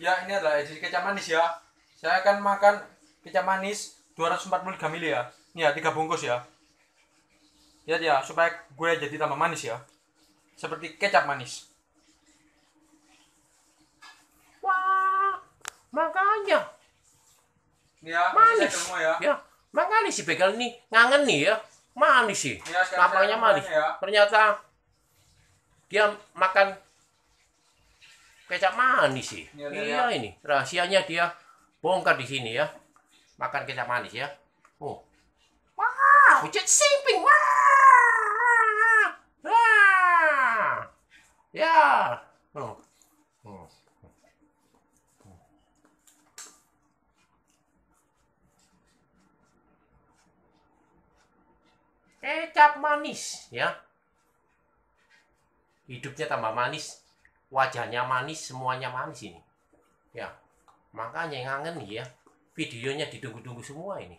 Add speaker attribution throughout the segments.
Speaker 1: Ya, ini adalah edisi kecap manis ya. Saya akan makan kecap manis 240 ml ya. Ini ya, tiga bungkus ya. Lihat ya, supaya gue jadi tambah manis ya. Seperti kecap manis.
Speaker 2: Wah, makanya.
Speaker 1: Ya,
Speaker 2: Manis.
Speaker 1: semua ya.
Speaker 2: Ya, makanya si begal ini ngangen nih ya. Manis sih.
Speaker 1: Ya, sekarang
Speaker 2: Nampaknya
Speaker 1: saya
Speaker 2: manis.
Speaker 1: ya.
Speaker 2: Ternyata dia makan kecap manis sih.
Speaker 1: Iya, iya,
Speaker 2: iya ini rahasianya dia bongkar di sini ya. Makan kecap manis ya. Oh. Wah, jet simping. Wah. Wah. Ya. Oh. Hmm. Kecap manis ya. Hidupnya tambah manis, wajahnya manis, semuanya manis ini. Ya. Makanya ngangen nih ya. Videonya ditunggu-tunggu semua ini.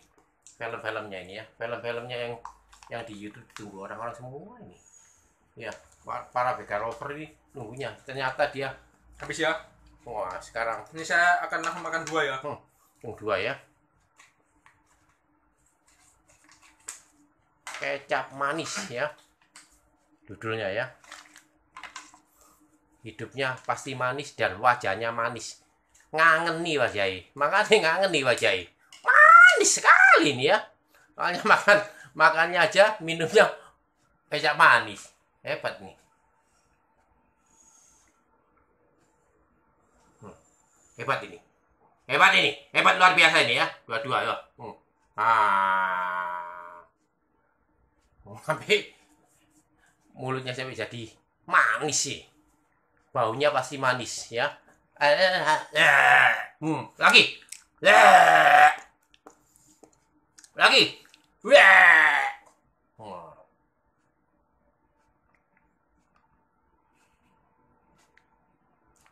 Speaker 2: Film-filmnya ini ya. Film-filmnya yang yang di YouTube ditunggu orang-orang semua ini. Ya, pa- para begal lover ini nunggunya. Ternyata dia
Speaker 1: Habis ya.
Speaker 2: wah sekarang
Speaker 1: Ini saya akan langsung makan dua ya.
Speaker 2: yang dua ya. Kecap manis ya. Judulnya ya. Hidupnya pasti manis dan wajahnya manis. Ngangen nih wajahnya. Makanya ngangen nih wajahnya. Manis sekali nih ya. Soalnya makan makannya aja minumnya kecap manis. Hebat nih. Hmm, Hebat ini. Hebat ini, hebat luar biasa ini ya. Dua-dua ya. Hmm. Ah. Sampai mulutnya sampai jadi manis sih. Baunya pasti manis ya. Hmm, lagi. Lagi.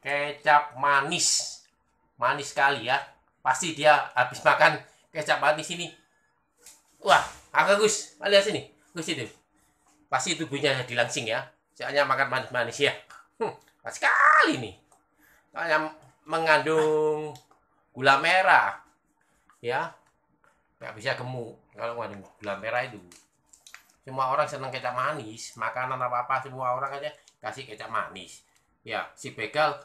Speaker 2: Kecap manis manis sekali ya. Pasti dia habis makan kecap manis ini. Wah, agak Gus, lihat sini. Gus itu. Pasti tubuhnya dilangsing ya. Soalnya makan manis-manis ya. Hmm, sekali nih. Soalnya mengandung gula merah. Ya. Nggak bisa gemuk kalau mengandung gula merah itu. Semua orang senang kecap manis. Makanan apa-apa semua orang aja kasih kecap manis. Ya, si begal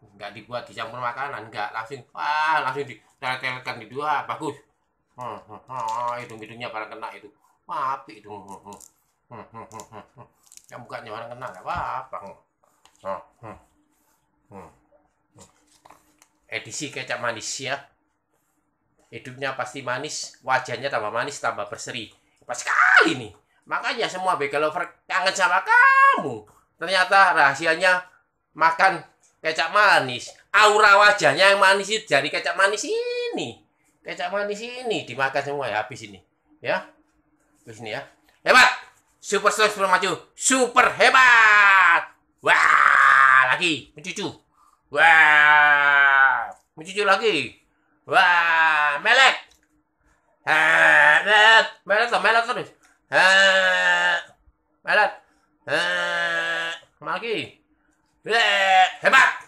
Speaker 2: nggak dibuat dicampur makanan nggak langsung wah langsung diteletkan di dua bagus hmm, hmm, hmm, hidung hidungnya barang kena itu wah api itu hmm, hmm, hmm, hmm, hmm, hmm, hmm. yang bukannya orang kena nggak apa apa hmm, hmm, hmm, hmm. Edisi kecap manis ya hidupnya pasti manis wajahnya tambah manis tambah berseri pas sekali nih makanya semua begal lover kangen sama kamu ternyata rahasianya makan kecap manis. Aura wajahnya yang manis itu dari kecap manis ini. Kecap manis ini dimakan semua ya habis ini. Ya. Habis ini ya. Hebat. Super slow super maju. Super hebat. Wah, lagi mencucu. Wah, mencucu lagi. Wah, melek. Ha, melek, melek melek terus. Ha, melek. Ha, lagi. Wah.